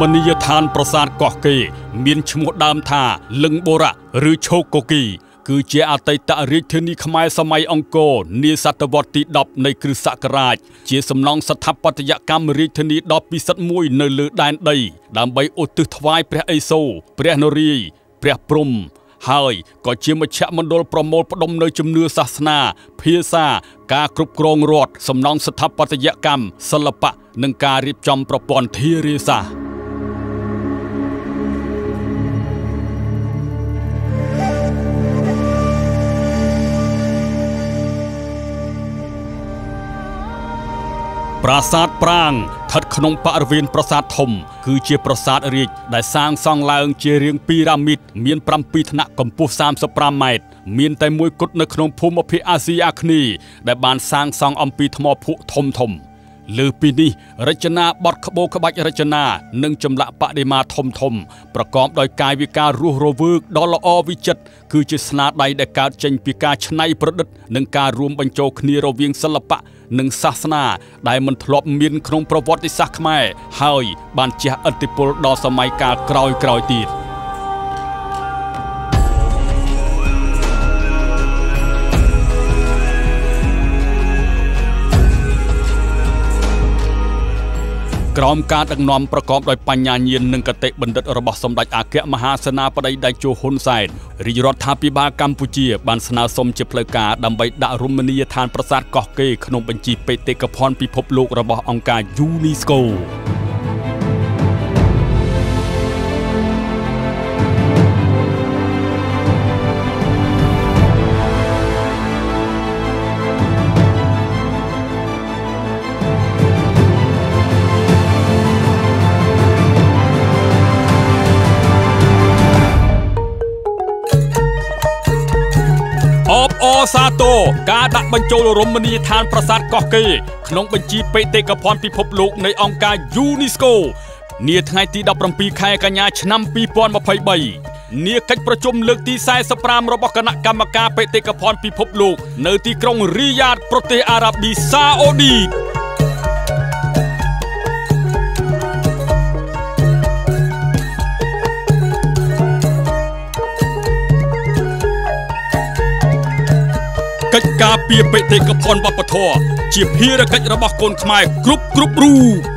មនីយដ្ឋានប្រាសាទកោះកេរមានឈ្មោះដើមថាលឹងបូរៈឬឈោកកូគី គឺជាអតីតរាជធានីខ្មែរសម័យអង្គរនាសតវត្សទី10នៃគ្រិស្តសករាជជាសំណង់ស្ថាបត្យកម្មរាជធានីដ៏ពិសិដ្ឋមួយនៅលើដែនដី ដើម្បីឧទ្ទិសថ្វាយព្រះឥសូរព្រះនរាយណ៍ព្រះព្រំហើយក៏ជាមជ្ឈមណ្ឌលប្រមូលផ្ដុំនៅជំនឿសាសនា ភាសាការគ្រប់គ្រងរដ្ឋសំណង់ស្ថាបត្យកម្មសិល្បៈនិងការរៀបចំប្រព័ន្ធធារាសាស្ត្រ ប្រាសាទប្រាង្គស្ថិតក្នុងបរិវេណប្រាសាទធំ គឺជាប្រាសាទរាជដែលសាងសង់ឡើងជារាងពីរ៉ាមីត មាន7ថ្នាក់កម្ពស់35ម៉ែត្រមានតែមួយគត់នៅក្នុងភូមិភាគអាស៊ីអាគ្នេយ៍ដែលបានសាងសង់អំពីថ្មភក់ធំធំ លើពីនេះរចនាបថក្បូរក្បាច់រចនានិងចម្លាក់បដិមាធំធំប្រកបដោយកាយវិការរស់រវើកដ៏ល្អវិចិត្រគឺជាស្នាដៃដែលកើតចេញពីការច្នៃប្រឌិត និងការរួមបញ្ចូលគ្នារវាងសិល្បៈនិងសាសនា ដែលមិនធ្លាប់មានក្នុងប្រវត្តិសាស្ត្រខ្មែរហើយបានជះឥទ្ធិពលដល់សម័យកាលក្រោយៗទៀត។ ក្រោមការដឹកនាំប្រកបដោយបញ្ញាញាណនិងកតិបណ្ឌិតរបស់សម្ដេចអគ្គមហាសេនាបតីដៃជោហ៊ុនសែនរាជរដ្ឋាភិបាលកម្ពុជាបានស្នើសុំជាផ្លូវការដើម្បីដាក់រមណីយដ្ឋានប្រាសាទកោះកេរក្នុងបញ្ជីបេតិកភណ្ឌពិភពលោករបស់អង្គការ UNESCO សាទរការដាក់បញ្ចូលរមណីយដ្ឋានប្រាសាទកោះកេរក្នុងបញ្ជីបេតិកភណ្ឌពិភពលោកនៃអង្គការ UNESCO នាថ្ងៃទី17ខែកញ្ញាឆ្នាំ2023នាកិច្ចប្រជុំលើកទី45របស់គណៈកម្មការបេតិកភណ្ឌពិភពលោក នៅទីក្រុងរីយ៉ាតប្រទេសអារ៉ាប៊ីសាអូឌីកិ ការពារបេតិកភណ្ឌវប្បធម៌ជាភារកិច្ចរបស់កូនខ្មែរគ្រប់គ្រប់រូប